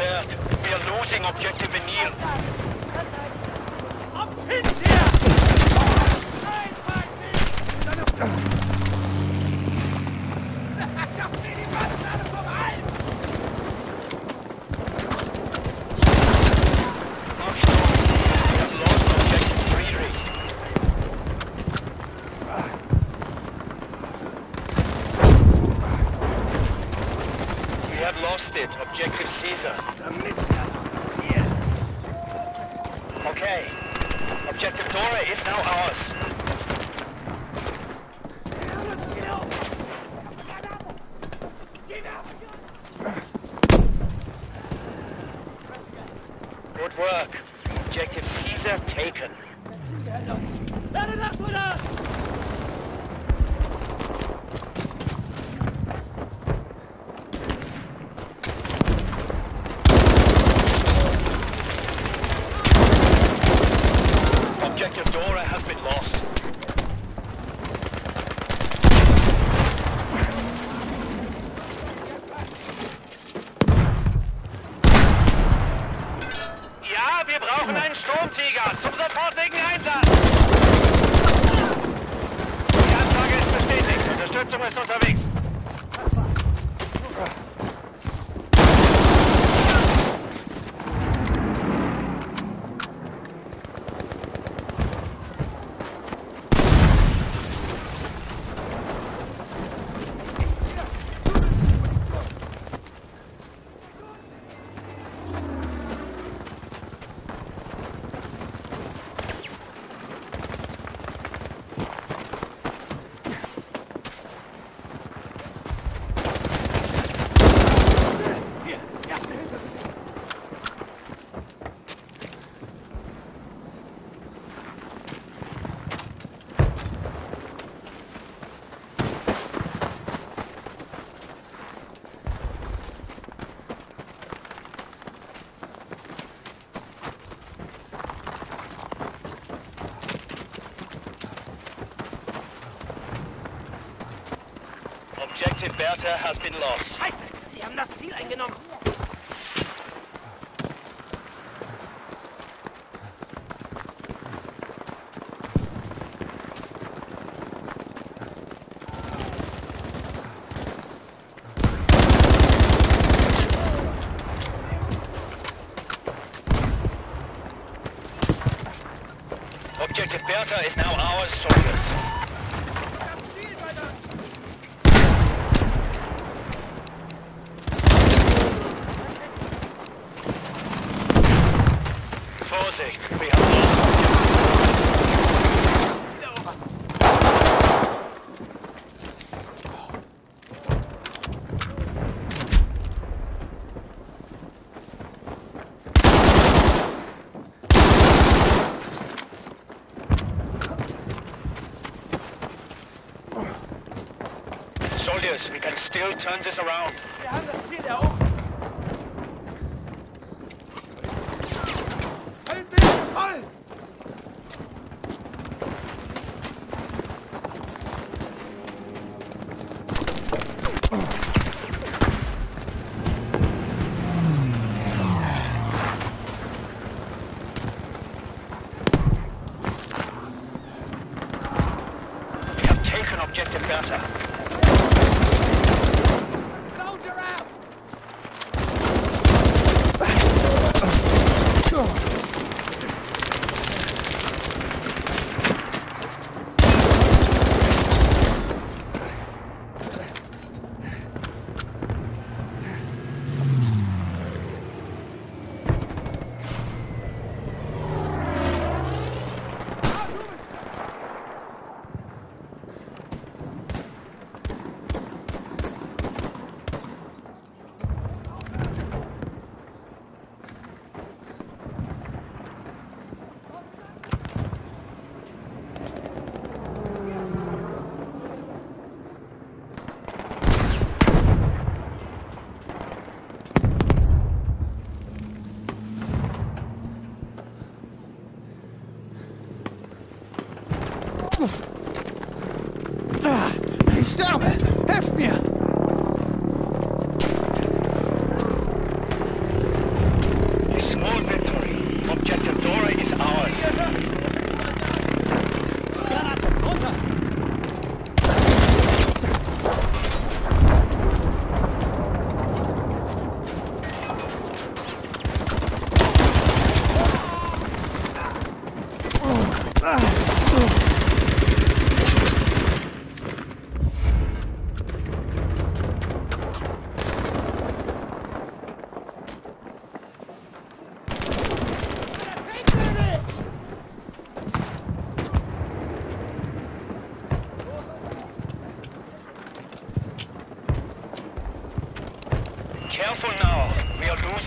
Alert! We are losing objective Venir! Ab hinterher! Einfach nicht! Work. Objective Caesar taken. Objective Dora has been lost. Achtung, es ist unterwegs. Objective Bertha has been lost. Scheiße, sie haben das Ziel eingenommen. Objective Bertha is now ours, soldiers. Soldiers, we can still turn this around. Wir haben das Ziel erobert. Feindbild voll! We have taken Objective Bertha.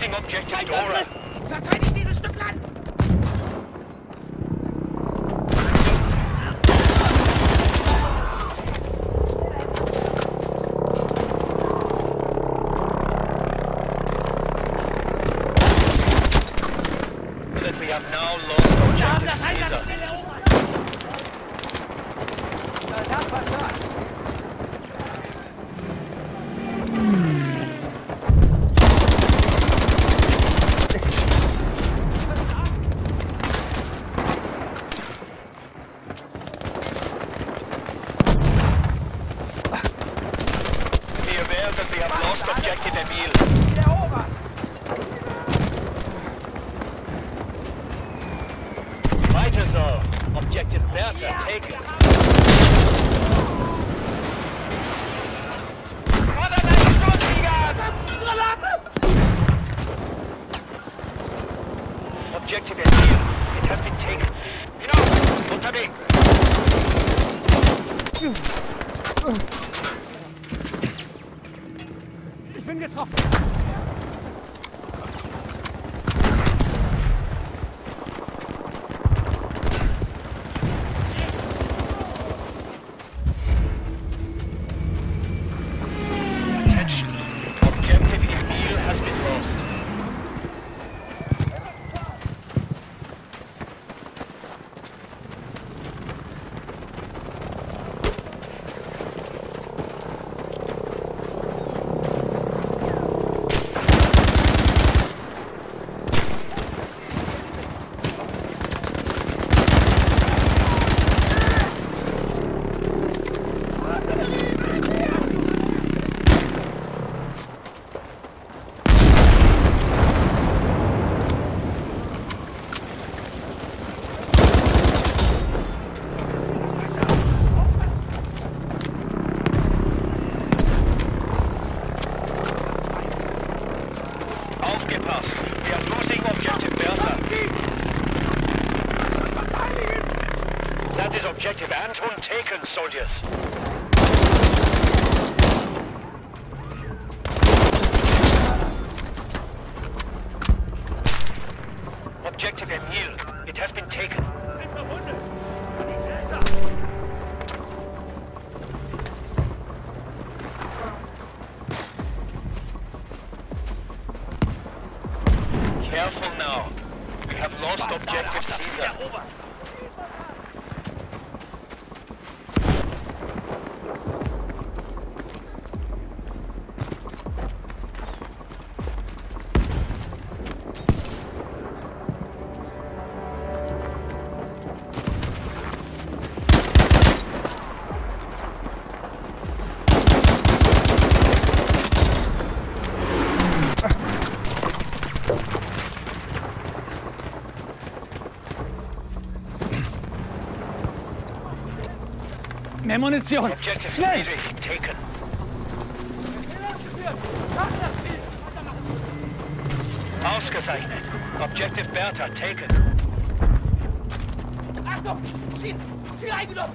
Losing objective Dora. Objective Bertha taken. Objective Emil. It has been taken. Hinauf! Unterwegs! Ich bin getroffen! Objective Anton taken, soldiers. Objective Emil. It has been taken. Careful now. We have lost objective Caesar. Mehr Munition! Objective Schnell! Ausgezeichnet. Objective Bertha taken. Achtung! Ziel! Ziel eingenommen!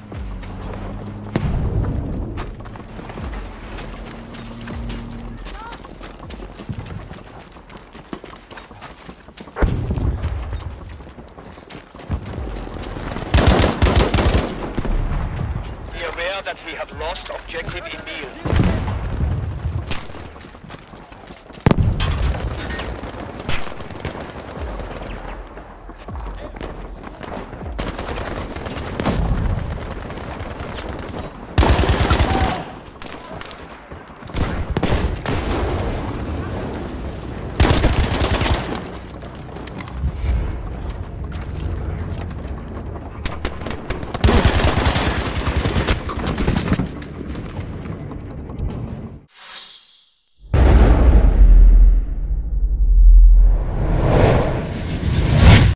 That we have lost objective Emil.